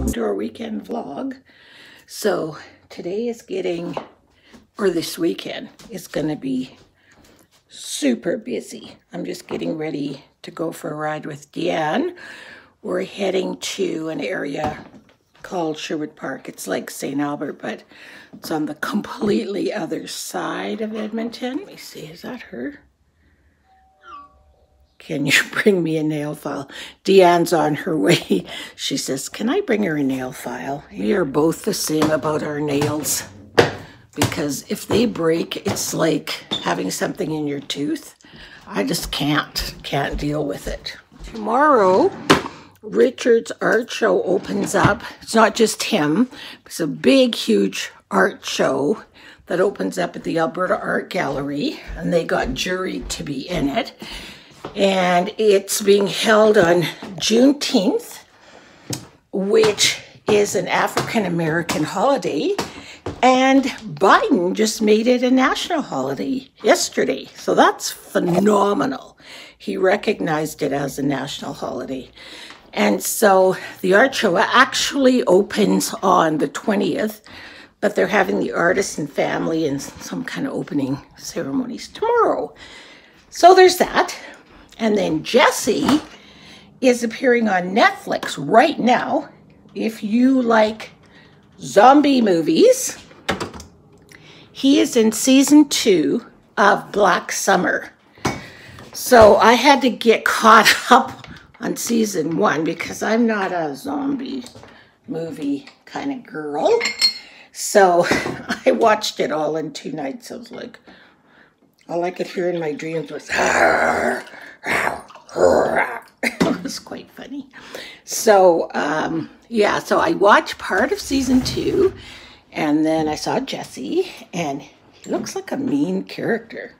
welcome to our weekend vlog. So today is getting, or this weekend is going to be super busy. I'm just getting ready to go for a ride with Deanne. We're heading to an area called Sherwood Park. It's like St. Albert, but it's on the completely other side of Edmonton. Let me see, is that her? Can you bring me a nail file? Deanne's on her way. She says, Can I bring her a nail file? We are both the same about our nails because if they break, it's like having something in your tooth. I just can't, can't deal with it. Tomorrow, Richard's art show opens up. It's not just him, it's a big, huge art show that opens up at the Alberta Art Gallery, and they got jury to be in it and it's being held on Juneteenth, which is an African American holiday. And Biden just made it a national holiday yesterday. So that's phenomenal. He recognized it as a national holiday. And so the art show actually opens on the 20th, but they're having the artists and family and some kind of opening ceremonies tomorrow. So there's that. And then Jesse is appearing on Netflix right now. If you like zombie movies, he is in season two of Black Summer. So I had to get caught up on season one because I'm not a zombie movie kind of girl. So I watched it all in two nights. I was like, all I could hear in my dreams was, it was quite funny. So, um, yeah, so I watched part of season two, and then I saw Jesse, and he looks like a mean character.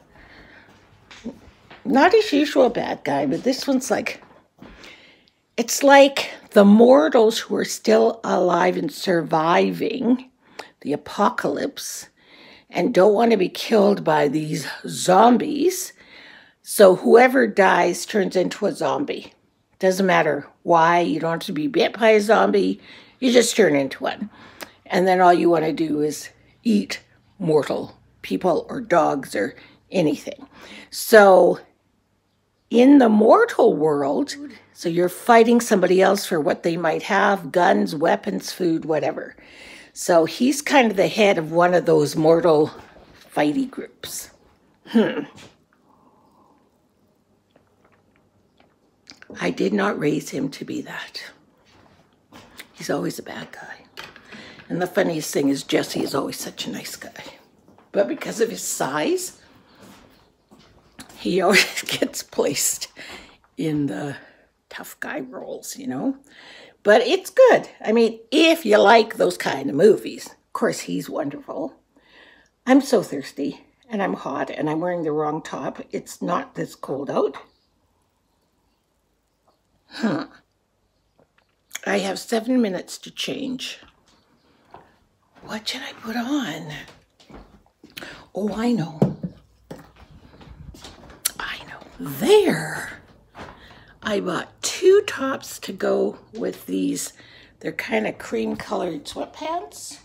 Not his usual bad guy, but this one's like, it's like the mortals who are still alive and surviving the apocalypse and don't want to be killed by these zombies so whoever dies turns into a zombie. Doesn't matter why. You don't have to be bit by a zombie. You just turn into one. And then all you want to do is eat mortal people or dogs or anything. So in the mortal world, so you're fighting somebody else for what they might have guns, weapons, food, whatever. So he's kind of the head of one of those mortal fighty groups. Hmm. I did not raise him to be that. He's always a bad guy. And the funniest thing is Jesse is always such a nice guy. But because of his size, he always gets placed in the tough guy roles, you know? But it's good. I mean, if you like those kind of movies, of course, he's wonderful. I'm so thirsty and I'm hot and I'm wearing the wrong top. It's not this cold out. Huh. I have seven minutes to change. What should I put on? Oh, I know. I know. There. I bought two tops to go with these. They're kind of cream colored sweatpants.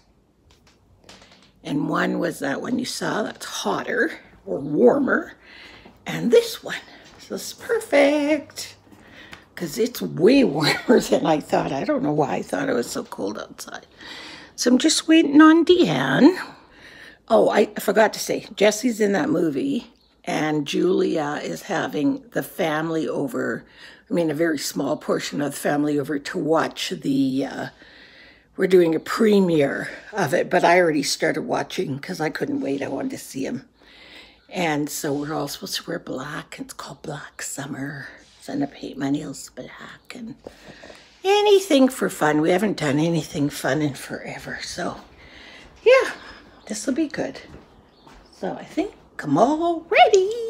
And one was that one you saw that's hotter or warmer. And this one. So this is perfect because it's way warmer than I thought. I don't know why I thought it was so cold outside. So I'm just waiting on Deanne. Oh, I forgot to say, Jesse's in that movie, and Julia is having the family over. I mean, a very small portion of the family over to watch the. Uh, we're doing a premiere of it, but I already started watching because I couldn't wait. I wanted to see him. And so we're all supposed to wear black. It's called Black Summer and I paint my nails black and anything for fun. We haven't done anything fun in forever. So yeah, this will be good. So I think I'm all ready.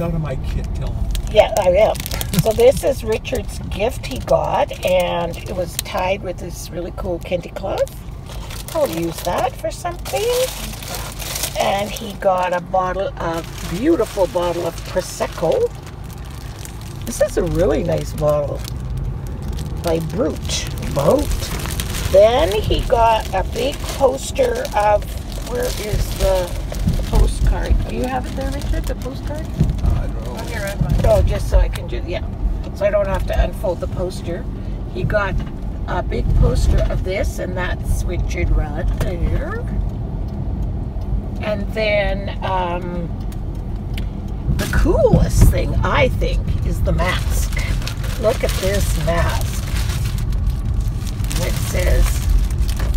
Out of my kit. Tell yeah, I am. so this is Richard's gift he got, and it was tied with this really cool kente cloth. I'll use that for something. And he got a bottle of beautiful bottle of prosecco. This is a really nice bottle by Brut. Brut. Then he got a big poster of where is the postcard? Do you have it there, Richard? The postcard? Oh, just so I can do yeah, so I don't have to unfold the poster. He got a big poster of this, and that's Richard right there. And then um, the coolest thing I think is the mask. Look at this mask. It says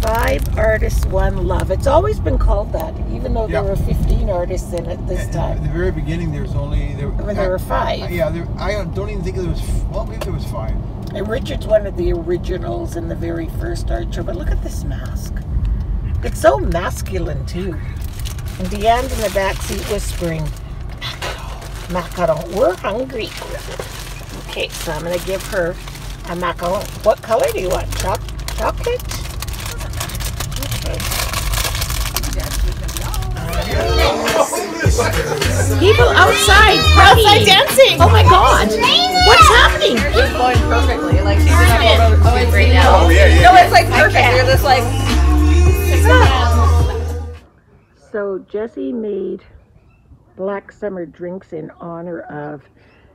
five artists, one love. It's always been called that, even though Yeah. there were 15 artists in it this time. At the very beginning, there was only there. There were five. Yeah, there, I don't even think there was. Well, maybe there was five. And Richard's one of the originals in the very first art show. But look at this mask. It's so masculine too. And Deanne's in the back seat whispering, macaron, we're hungry. Okay, so I'm gonna give her a macaron. What color do you want? Choc- chocolate? Okay. People outside, outside dancing. Oh my God! What's happening? it's going perfectly. Like she's in a oh, it's right now. Oh, yeah, yeah, No, yeah. it's like perfect. can't. You're just like So Jesse made Black Summer drinks in honor of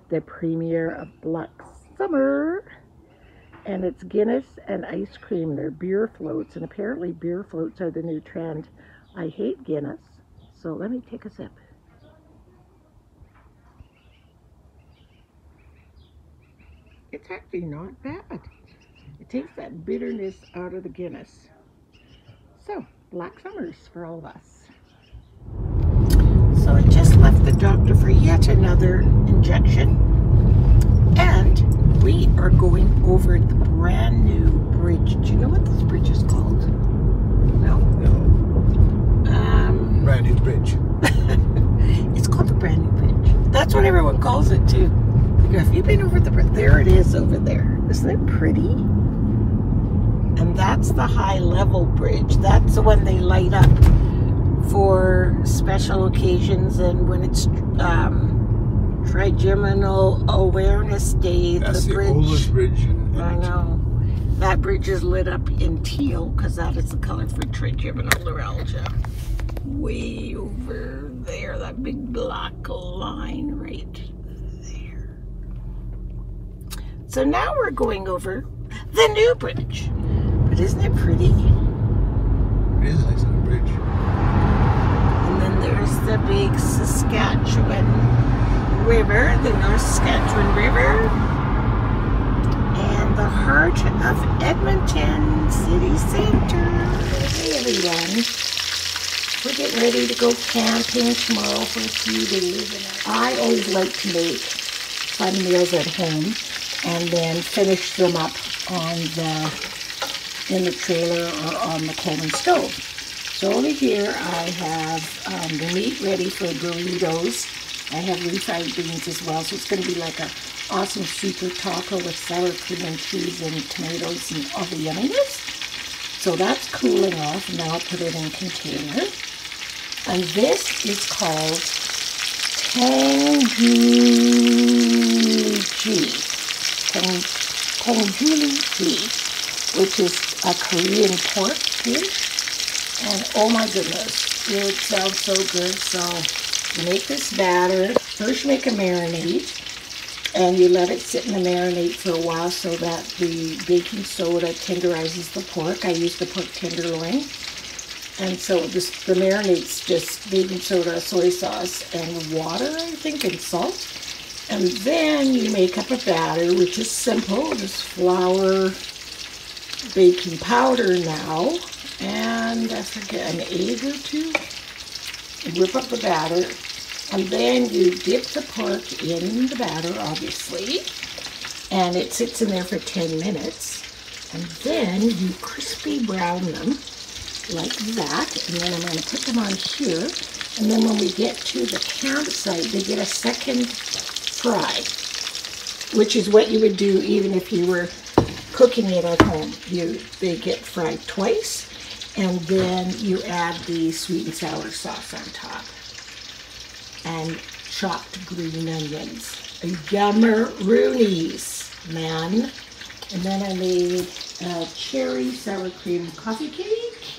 the premiere of Black Summer. And it's Guinness and ice cream. They're beer floats, and apparently beer floats are the new trend. I hate Guinness, so let me take a sip. It's actually not bad. It takes that bitterness out of the Guinness. So, Black Summers for all of us. So I just left the doctor for yet another injection. And we are going over the brand new bridge. Do you know what this bridge is called? Brand new bridge. it's called the brand new bridge. That's what everyone calls it too. Have you been over the bridge? There it is over there. Isn't it pretty? And that's the high level bridge. That's the one they light up for special occasions and when it's um, Trigeminal Awareness Day. That's the the, bridge. oldest bridge in I know. That bridge is lit up in teal because that is the color for trigeminal neuralgia. Way over there, that big black line right there. So now we're going over the new bridge. But isn't it pretty? It is a nice little bridge. And then there's the big Saskatchewan River, the North Saskatchewan River. And the heart of Edmonton City Center. Hey everyone. We're getting ready to go camping tomorrow for a few days. I always like to make fun meals at home and then finish them up on the in the trailer or on the Coleman stove. So over here I have um, the meat ready for burritos. I have refried beans as well, so it's going to be like an awesome super taco with sour cream and cheese and tomatoes and all the yumminess. So that's cooling off, and now I'll put it in container. And this is called Tangjuli Tang, which is a Korean pork dish. And oh my goodness, it sounds so good. So make this batter. First make a marinade and you let it sit in the marinade for a while so that the baking soda tenderizes the pork. I use the pork tenderloin. And so this, the marinade's just baking soda, soy sauce, and water, I think, and salt. And then you make up a batter, which is simple, just flour, baking powder now, and I forget, an egg or two. You whip up the batter, and then you dip the pork in the batter, obviously, and it sits in there for 10 minutes. And then you crispy brown them like that. And then I'm going to put them on here. And then when we get to the campsite, they get a second fry, which is what you would do even if you were cooking it at home. You They get fried twice. And then you add the sweet and sour sauce on top. And chopped green onions. Yummer Yummeroonies, man. And then I made a cherry sour cream coffee cake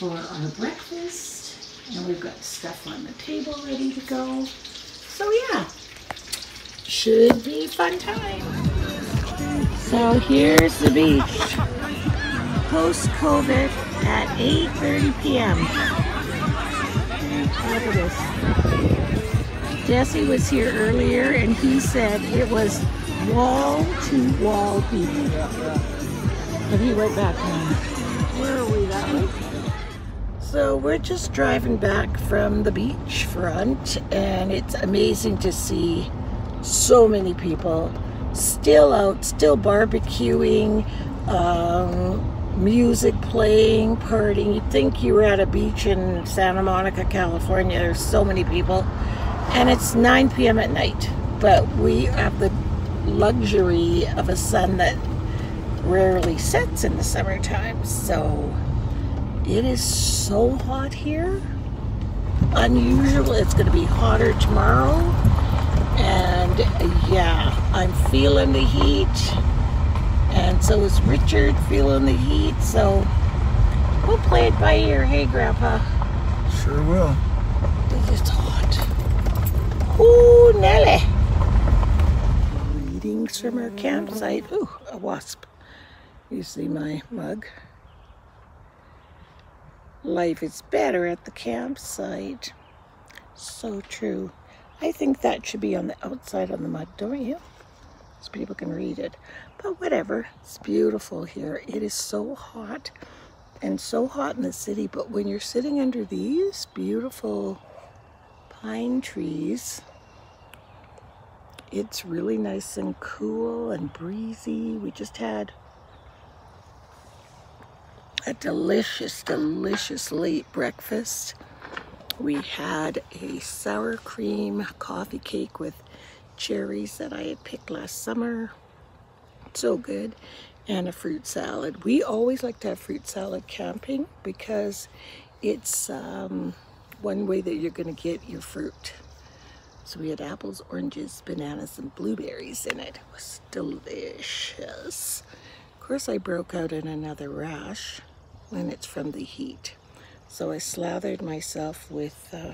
for our breakfast. And we've got stuff on the table ready to go. So yeah, should be fun time. So here's the beach. Post-COVID at 8.30 p.m. Look at this. Jesse was here earlier and he said it was wall to wall people. But he went back home. Where are we that way? So we're just driving back from the beach front and it's amazing to see so many people still out, still barbecuing, um, music playing, partying. You'd think you were at a beach in Santa Monica, California. There's so many people. And it's 9 p.m. at night. But we have the luxury of a sun that rarely sets in the summertime. So it is so hot here. Unusual. It's going to be hotter tomorrow. And yeah, I'm feeling the heat. And so is Richard feeling the heat. So we'll play it by ear. Hey, Grandpa. Sure will. It's hot. Ooh, Nelly. Greetings from our campsite. Ooh, a wasp. You see my mug. Life is better at the campsite. So true. I think that should be on the outside on the mug, don't you? So people can read it. But whatever, it's beautiful here. It is so hot and so hot in the city, but when you're sitting under these beautiful pine trees, it's really nice and cool and breezy. We just had a delicious, delicious late breakfast. We had a sour cream coffee cake with cherries that I had picked last summer. So good. And a fruit salad. We always like to have fruit salad camping because it's um, one way that you're going to get your fruit. So we had apples oranges bananas and blueberries in it. It was delicious. Of course I broke out in another rash when it's from the heat so I slathered myself with uh,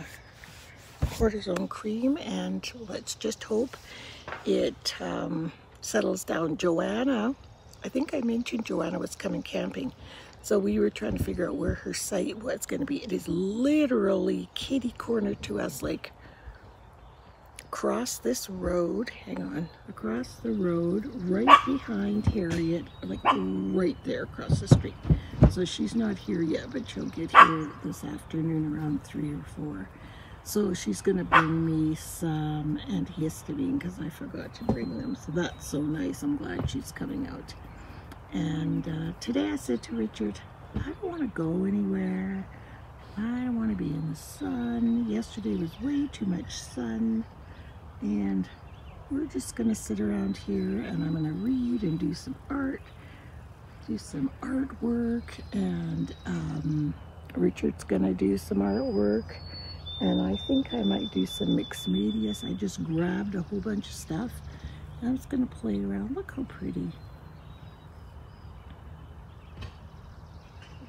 cortisone cream and let's just hope it um, settles down. Joanna, I think I mentioned Joanna was coming camping. So we were trying to figure out where her site was going to be. It is literally kitty corner to us, like across this road, hang on, across the road, right behind Harriet, like right there across the street. So she's not here yet, but she'll get here this afternoon around three or four. So she's going to bring me some antihistamine because I forgot to bring them. So that's so nice. I'm glad she's coming out. And uh, today I said to Richard, I don't want to go anywhere. I don't want to be in the sun. Yesterday was way too much sun. And we're just going to sit around here and I'm going to read and do some art, do some artwork. And um, Richard's going to do some artwork and I think I might do some mixed medias. I just grabbed a whole bunch of stuff. I'm just going to play around. Look how pretty.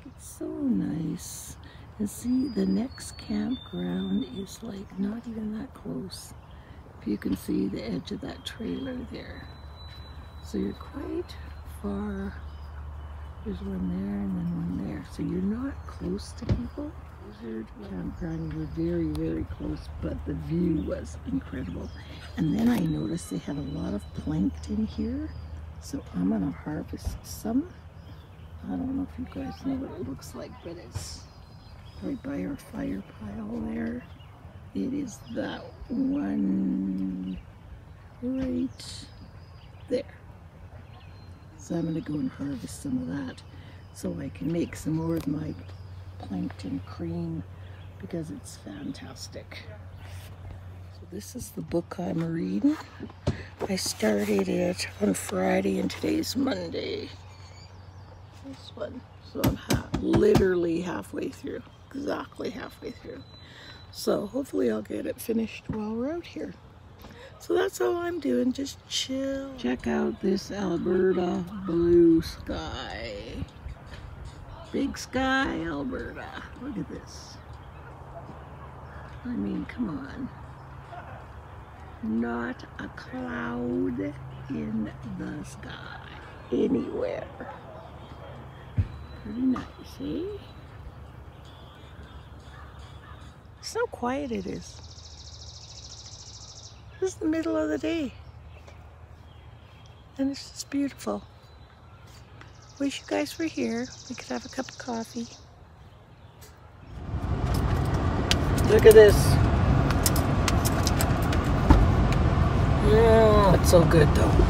It's so nice. And see, the next campground is like not even that close. You can see the edge of that trailer there. So you're quite far. There's one there and then one there. So you're not close to people. Blizzard campground. you were very, very close, but the view was incredible. And then I noticed they had a lot of plantain here. So I'm gonna harvest some. I don't know if you guys know what it looks like, but it's right by our fire pile there. It is that one right there. So I'm gonna go and harvest some of that. so I can make some more of my plantain cream because it's fantastic. So this is the book I'm reading. I started it on Friday and today's Monday. This one. So I'm ha literally halfway through, exactly halfway through. So hopefully I'll get it finished while we're out here. So that's all I'm doing, just chill. Check out this Alberta blue sky. Big sky, Alberta. Look at this. I mean, come on. Not a cloud in the sky anywhere. Pretty nice, eh? So quiet it is. This is the middle of the day. And it's just beautiful. Wish you guys were here. We could have a cup of coffee. Look at this. Yeah, it's so good though.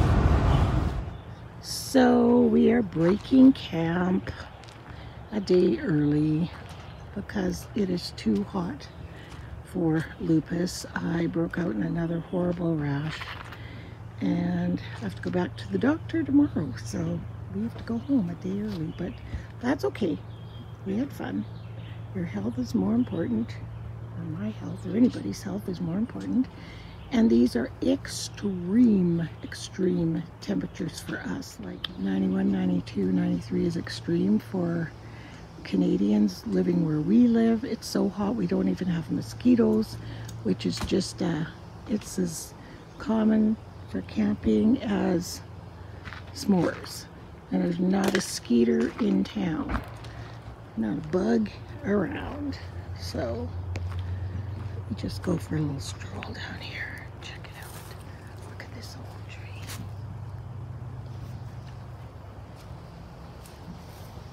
So we are breaking camp a day early because it is too hot for lupus. I broke out in another horrible rash and I have to go back to the doctor tomorrow. So we have to go home a day early, but that's okay. We had fun. Your health is more important, or my health, or anybody's health is more important. And these are extreme, extreme temperatures for us. Like 91, 92, 93 is extreme for Canadians living where we live. It's so hot we don't even have mosquitoes, which is just, uh, it's as common for camping as s'mores. And there's not a skeeter in town, not a bug around. So we just go for a little stroll down here. Check it out. Look at this old tree.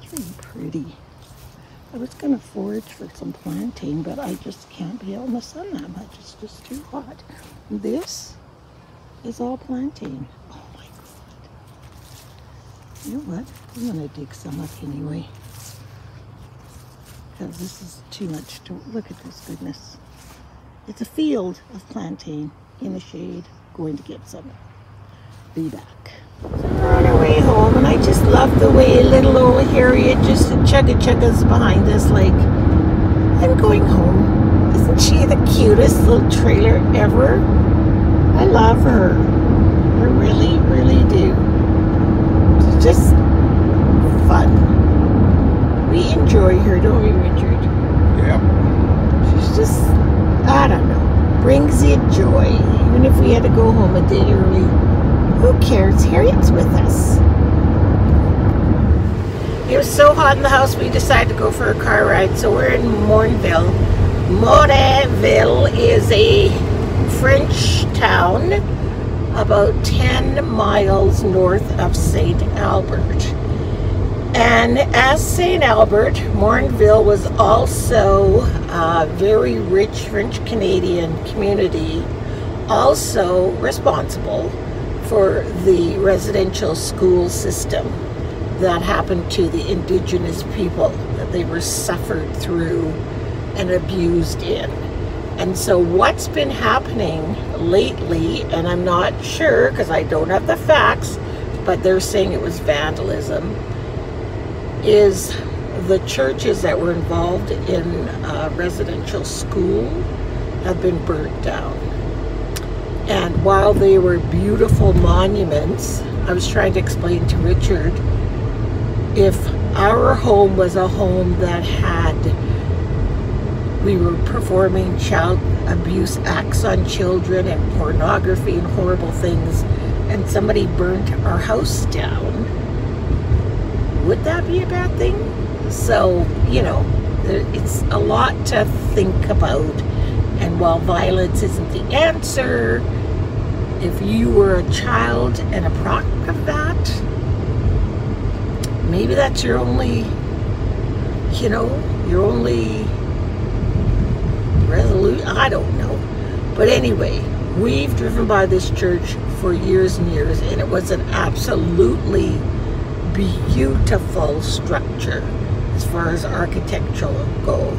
It's really pretty. I was gonna forage for some plantain, but I just can't be out in the sun that much. It's just too hot. This is all plantain. Oh my god. You know what? I'm gonna dig some up anyway. Because this is too much to look at this goodness. It's a field of plantain in the shade. Going to get some. Be back. We're on our way home, and I just love the way little old Harriet just chugga chuggas behind us, like, I'm going home. Isn't she the cutest little trailer ever? I love her. I really, really do. It's just fun. We enjoy her, don't we, Richard? Yep. She's just, I don't know, brings you joy. Even if we had to go home a day early, who cares? Harriet's with us. It was so hot in the house, we decided to go for a car ride. So we're in Morinville. Morinville is a French town about 10 miles north of St. Albert. And as St. Albert, Morinville was also a very rich French Canadian community, also responsible for the residential school system that happened to the indigenous people that they were suffered through and abused in. And so what's been happening lately, and I'm not sure because I don't have the facts, but they're saying it was vandalism, is the churches that were involved in uh, residential school have been burnt down. And while they were beautiful monuments, I was trying to explain to Richard if our home was a home that had we were performing child abuse acts on children and pornography and horrible things and somebody burnt our house down would that be a bad thing? So you know it's a lot to think about and while violence isn't the answer if you were a child and a product of that maybe that's your only, you know, your only resolution. I don't know. But anyway, we've driven by this church for years and years, and it was an absolutely beautiful structure as far as architectural go.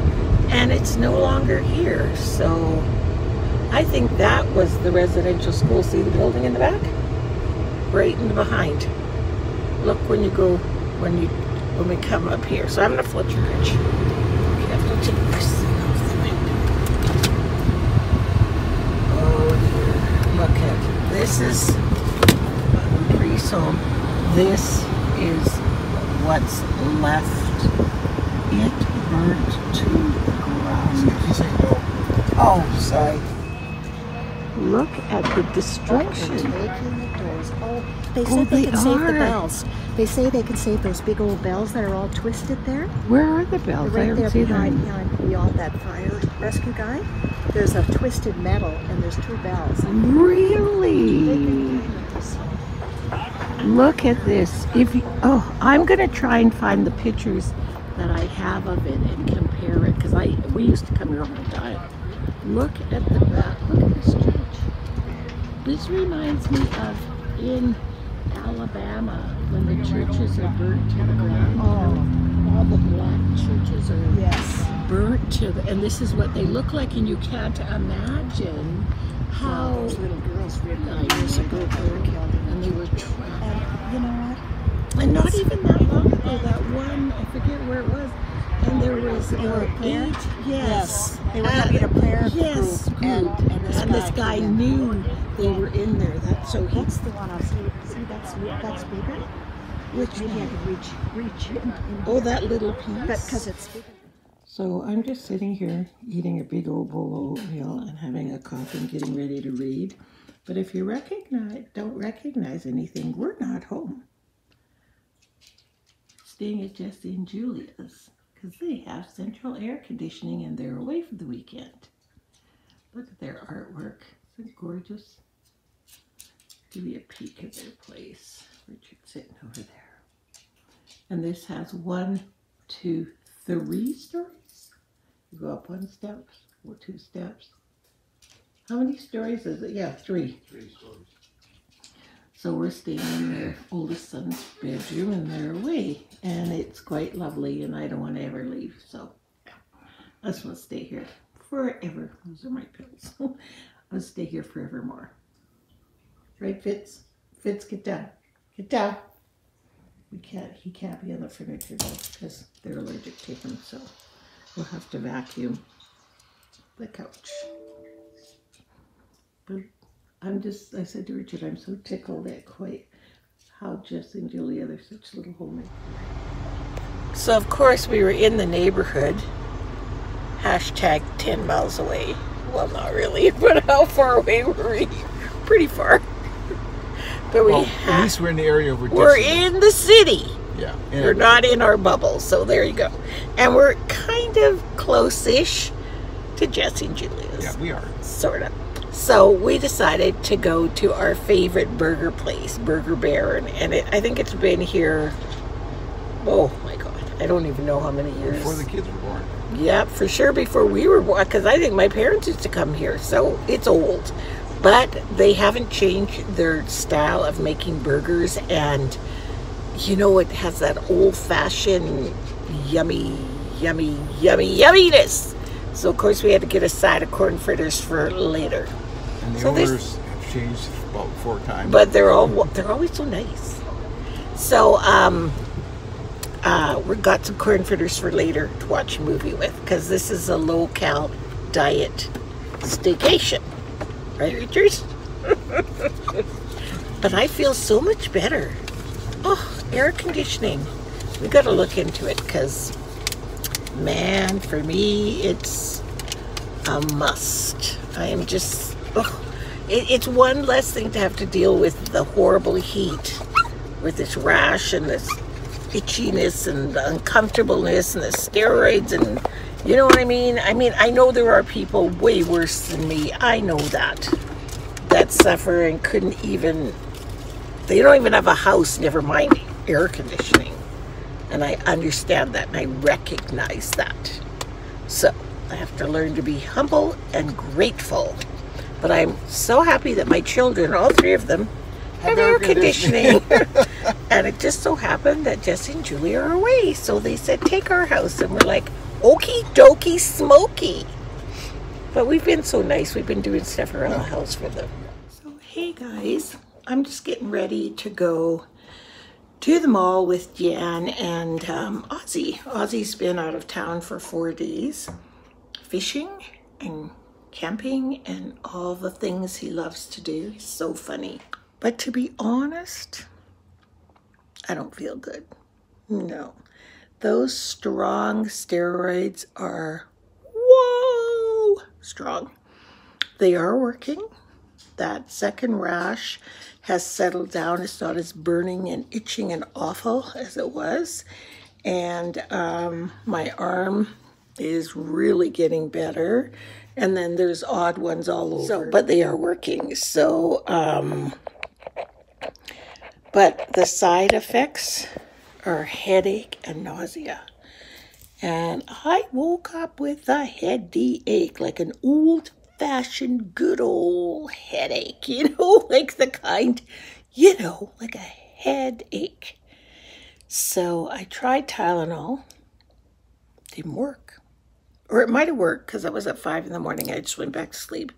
And it's no longer here. So I think that was the residential school. See the building in the back? Right in the behind. Look when you go, when you, when we come up here. So I'm gonna flip your bridge. To take this thing off the window. Oh dear. Look at, this is Priest home. This is what's left. It burnt to the ground. You say no. Oh, sorry. Look at the They're destruction. the. Oh, they Oh, said they, they can save the bells. They oh, say they can save those big old bells that are all twisted there. Where are the bells? I right there see behind, behind beyond that fire rescue guy. There's a twisted metal and there's two bells. Really? Look at this. If you, oh, I'm gonna try and find the pictures that I have of it and compare it because I we used to come here all the time. Look at the back. Look at this. This reminds me of in Alabama when the churches are burnt to the ground. Oh. all the black churches are Yes. burnt to the, and this is what they look like, and you can't imagine how Those little girls nine years ago they were killed. and they were trapped. And you know what? And not even that long ago, that one, I forget where it was, and there was They were a eight, yes. They were having a prayer yes, group, and, and this And guy, this guy knew they were in there. That so he That's the one I see. See, that's that's bigger. which Maybe I could reach reach in. in oh that little piece. But because it's bigger. So I'm just sitting here eating a big old bowl of oatmeal and having a coffee and getting ready to read. But if you recognize, don't recognize anything, we're not home. Staying at Jesse and Julia's because they have central air conditioning and they're away for the weekend. Look at their artwork. Isn't gorgeous? Give you a peek at their place. Richard sitting over there. And this has one, two, three stories. You go up one step or two steps. How many stories is it? Yeah, three. Three stories. So we're staying in their oldest son's bedroom and they're away. And it's quite lovely and I don't want to ever leave. So yeah, I just want to stay here forever. Those are my pills. I'll stay here forevermore. Right, Fitz? Fitz, get down. Get down. We can't, he can't be on the furniture though because they're allergic to him. So we'll have to vacuum the couch. But I'm just, I said to Richard, I'm so tickled at quite how Jess and Julia, they're such little homemade. So, of course, we were in the neighborhood, hashtag 10 miles away. Well, not really, but how far away were we? Pretty far. But we Well, at least we're in the area where we're Jesse lives. in the city. Yeah. We're not in our bubble, so there you go. And we're kind of close-ish to Jesse and Julia's Yeah, we are. sort of. So we decided to go to our favorite burger place, Burger Baron, and it, I think it's been here. Oh my God, I don't even know how many years. Before the kids were born. Yeah, for sure before we were born, because I think my parents used to come here, so it's old. But they haven't changed their style of making burgers, and you know, it has that old fashioned yummy, yummy, yummy, yumminess. So, of course, we had to get a side of corn fritters for later. And the So owners have changed about four times. but they're all they're always so nice. So um, uh, we got some corn fritters for later to watch a movie with because this is a low cal diet staycation, right, Richard? but I feel so much better. Oh, air conditioning. We got to look into it because, man, for me, it's a must. I am just, it, it's one less thing to have to deal with the horrible heat, with this rash and this itchiness and the uncomfortableness and the steroids and you know what I mean? I mean, I know there are people way worse than me. I know that that suffer and couldn't even. They don't even have a house. Never mind air conditioning. And I understand that and I recognize that. So I have to learn to be humble and grateful. But I'm so happy that my children, all three of them, have air conditioning. and it just so happened that Jesse and Julie are away. So they said, take our house. And we're like, okie dokie smoky. But we've been so nice. We've been doing stuff around the house for them. So, hey guys, I'm just getting ready to go to the mall with Jan and um, Ozzy. Ozzy's been out of town for four days fishing and camping and all the things he loves to do. He's so funny. But to be honest, I don't feel good. No. Those strong steroids are, whoa, strong. They are working. That second rash has settled down. It's not as burning and itching and awful as it was. And um, my arm is really getting better. And then there's odd ones all over. So, but they are working. So, um, but the side effects are headache and nausea. And I woke up with a headache, like an old fashioned good old headache, you know, like the kind, you know, like a headache. So I tried Tylenol, didn't work. Or it might have worked because I was at five in the morning. I just went back to sleep.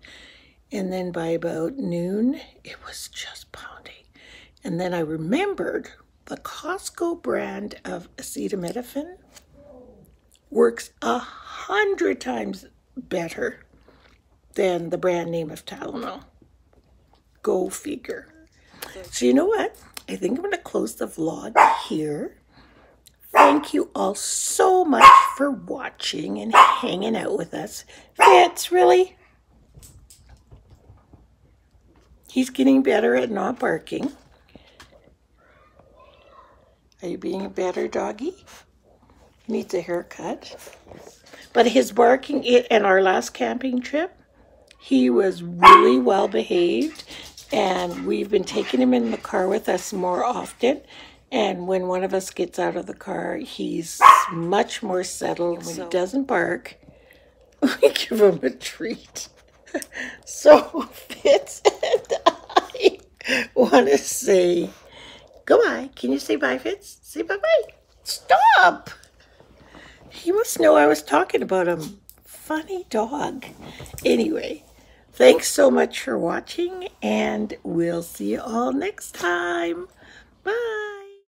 And then by about noon, it was just pounding. And then I remembered the Costco brand of acetaminophen works a hundred times better than the brand name of Tylenol. Go figure. So you know what? I think I'm going to close the vlog here. Thank you all so much for watching and hanging out with us. Fitz, really? He's getting better at not barking. Are you being a better doggy? Needs a haircut. But his barking in our last camping trip, he was really well behaved and we've been taking him in the car with us more often. And when one of us gets out of the car, he's much more settled. When so. he doesn't bark, we give him a treat. So Fitz and I want to say Goodbye. Can you say bye, Fitz? Say bye-bye. Stop. He must know I was talking about him. Funny dog. Anyway, thanks so much for watching, and we'll see you all next time. Bye.